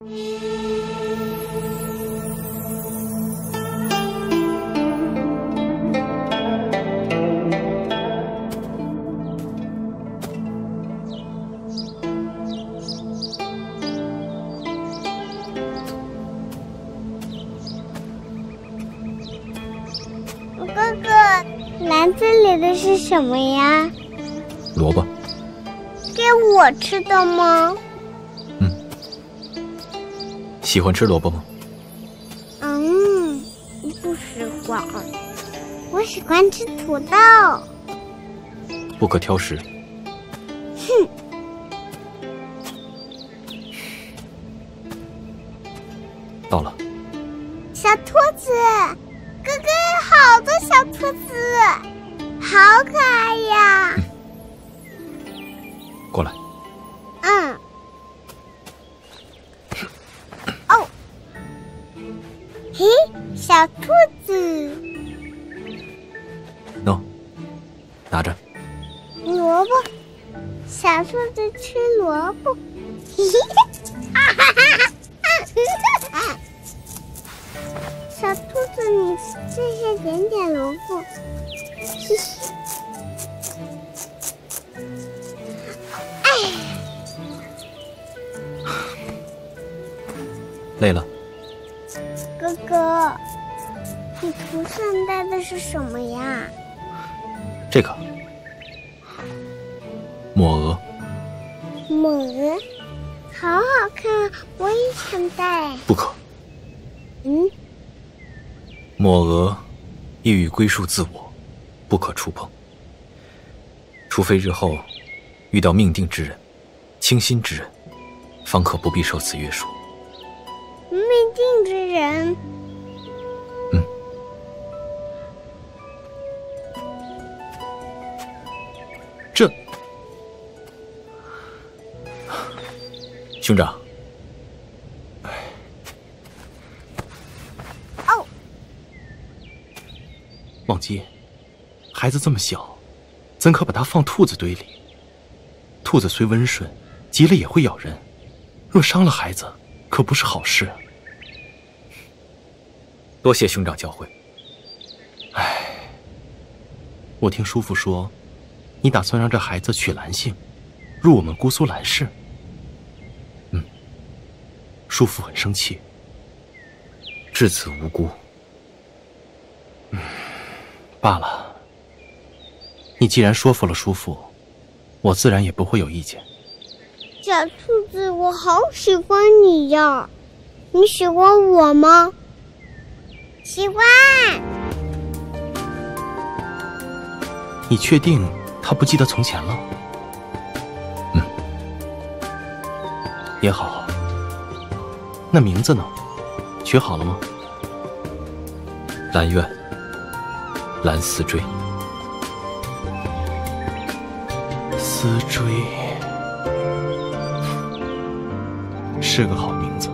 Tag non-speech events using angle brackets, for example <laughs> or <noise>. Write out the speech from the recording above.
哥哥，篮子里的是什么呀？萝卜。给我吃的吗？嗯。喜欢吃萝卜吗？嗯，不喜欢。我喜欢吃土豆。不可挑食。哼。到了。小兔子。哥哥有，好多小兔子，好可爱呀！过来。小兔子。喏，拿着。萝卜，小兔子吃萝卜。小兔子，你这些点点萝卜。哎，累了。哥哥，你头上戴的是什么呀？这个，抹额。抹额，好好看，我也想戴。不可。嗯。抹额，意欲归属自我，不可触碰。除非日后遇到命定之人、倾心之人，方可不必受此约束。命定之人？兄长。哦忘机，孩子这么小，怎可把他放兔子堆里？兔子虽温顺，急了也会咬人，若伤了孩子，可不是好事。多谢兄长教诲。唉，我听叔父说，你打算让这孩子取兰姓，入我们姑苏兰氏。嗯，叔父很生气。至此无辜。嗯。罢了，你既然说服了叔父，我自然也不会有意见。小兔子，我好喜欢你呀，你喜欢我吗？喜欢。你确定他不记得从前了？嗯，也好。那名字呢？取好了吗？兰苑。蓝思追。思追 <laughs> 是个好名字。